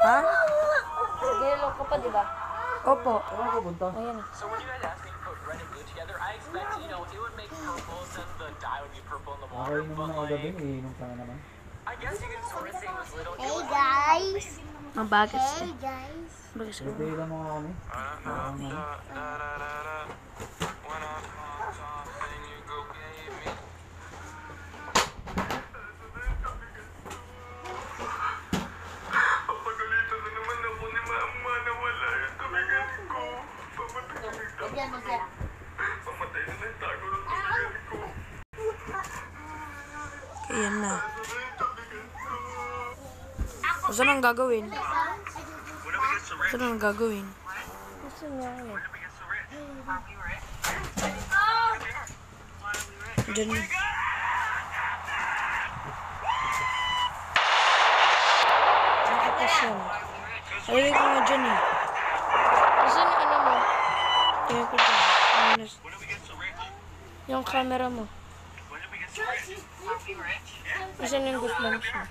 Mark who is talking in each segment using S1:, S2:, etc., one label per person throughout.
S1: Ha?
S2: Mag-yellow ka pa, di ba?
S1: Opo.
S3: Saan ako punta?
S1: Ayan.
S4: So when you guys asked me to put red and blue together, I expect, you know, it would make purple since the dye would be purple in the water. But like,
S3: iinom ka na naman.
S4: I guess you could sort of say it was little. it
S5: Hey guys!
S1: Ang bagets
S5: Hey
S1: eh.
S5: guys!
S1: Bagets ko.
S3: Bibigyan mo nga kami. Parang ano.
S4: Papagalitan
S1: Ayan na. Saan ang gagawin? Saan ang gagawin? Diyan. Nakapas yan. Alagay ko nga dyan eh. Gusto ano mo? Tingnan ko dyan. Minus. Yung camera mo. Isa na yung goosebumps mo.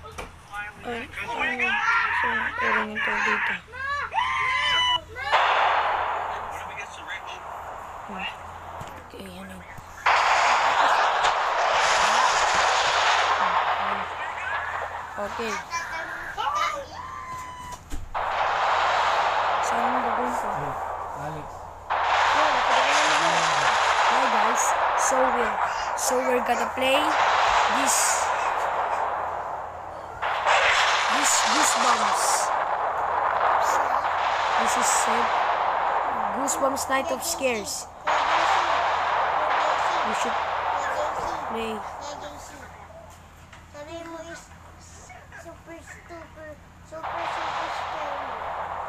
S1: Ay, ano? So, meron ito dito. Hmm. Okay, yan yun. Okay. So we're so we're gonna play this this goosebumps. This is uh, Goosebumps Night of Scares. We should play.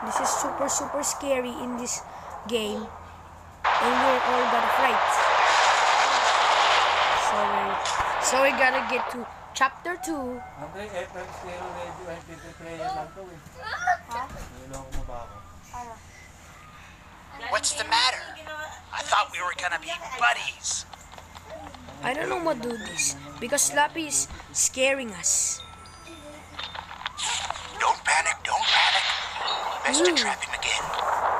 S1: This is super super scary in this game, and we're all gonna fright. So we gotta get to chapter two.
S3: Andre, FM stereo radio, MP3 player lang to eh. Niloko mo ba ako?
S6: What's the matter? I thought we were gonna be buddies.
S1: I don't know what to do this because Slappy is scaring us.
S6: Don't panic, don't panic. Best to trap him again.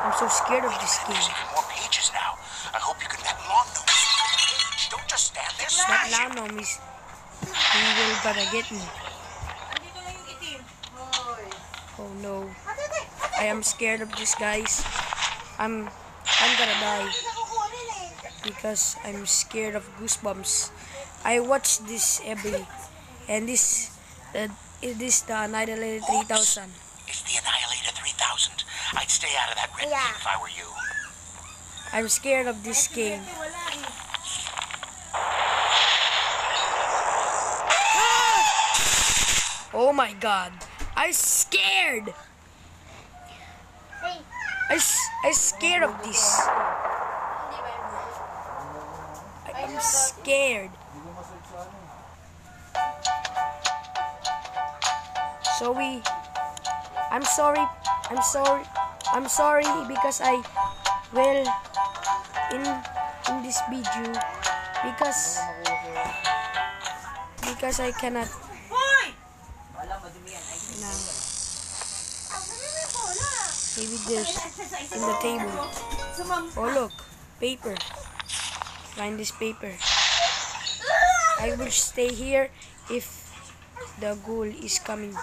S1: I'm so scared of this
S6: There's even more pages now. I hope you can that long nose. Don't just stand there,
S1: That
S6: smash it.
S1: Lanom is he will gonna get me. Oh no. I am scared of this guys. I'm I'm gonna die because I'm scared of goosebumps. I watch this every and this uh, this the Annihilator 3000.
S6: It's the Annihilator 3000. I'd stay out of that red
S5: Yeah.
S6: thing if I were you.
S1: I'm scared of this game. Oh my god. I'm scared. I'm scared of this. I'm scared.
S3: Hindi ko masearch sa ano.
S1: So we I'm sorry. I'm sorry. I'm sorry because I well in in this video because because I cannot maybe there's in the table. Oh look, paper. Find this paper. I will stay here if the ghoul is coming.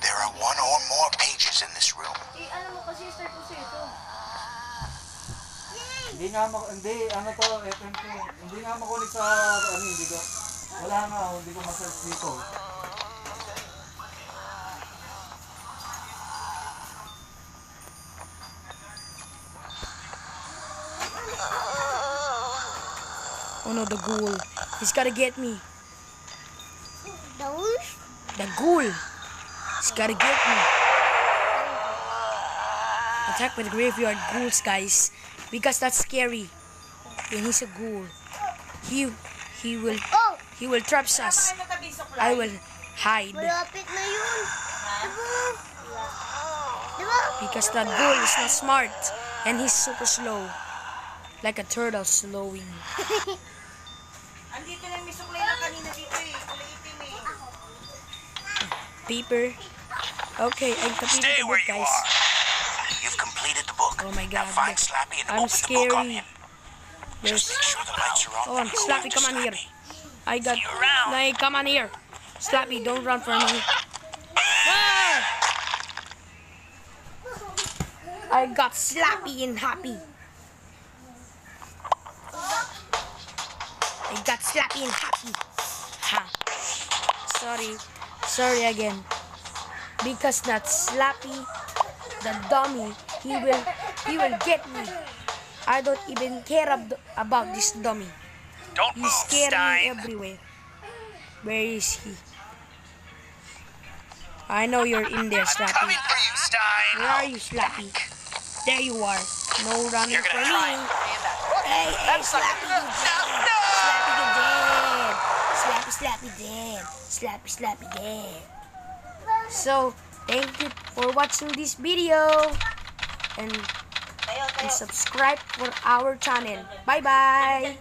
S6: There are one or more pages in this room.
S2: Eh, ano mo kasi start ko sa ito.
S3: Hindi nga mak hindi ano to eh, FM to. Hindi nga makulit sa ano eh, hindi ko. Wala nga oh, hindi ko ma-search dito.
S1: Oh no, the ghoul. He's gotta get me.
S5: those?
S1: The ghoul. He's gotta get me. Attack with graveyard ghouls, guys. Because that's scary. When he's a ghoul. He he will
S5: Oh!
S1: he will trap us. I will hide.
S5: Malapit na yun. Diba? Diba?
S1: Because that ghoul is not smart. And he's super slow. Like a turtle slowing.
S7: Andito na may suklay na kanina dito eh. Kulay itim eh.
S1: Paper. Okay, I completed
S6: Stay
S1: the
S6: where
S1: book,
S6: you
S1: guys.
S6: are. You've completed the book.
S1: Oh my
S6: Now
S1: God,
S6: find. Slappy and
S1: I'm
S6: open the book on
S1: scary.
S6: him.
S1: There's
S6: Just make sure the lights are on.
S1: Oh,
S6: you
S1: Slappy, come on here. I got. Nay, come on here. Slappy, don't run from me. Ah! I got Slappy and Happy. I got Slappy and Happy. Ha. Sorry. Sorry again. Because that Slappy, the dummy, he will, he will get me. I don't even care ab- about this dummy.
S6: Don't
S1: He's
S6: move,
S1: scaring me everywhere. Where is he? I know you're in there, Slappy.
S6: Coming for you, Stine.
S1: Where are you, Slappy? There you are. No running for me. Hey, hey, Slappy, you dead. Slappy, dead. Slappy, Slappy, dead. Slappy, Slappy, dead. So, thank you for watching this video. And, and subscribe for our channel. Bye-bye.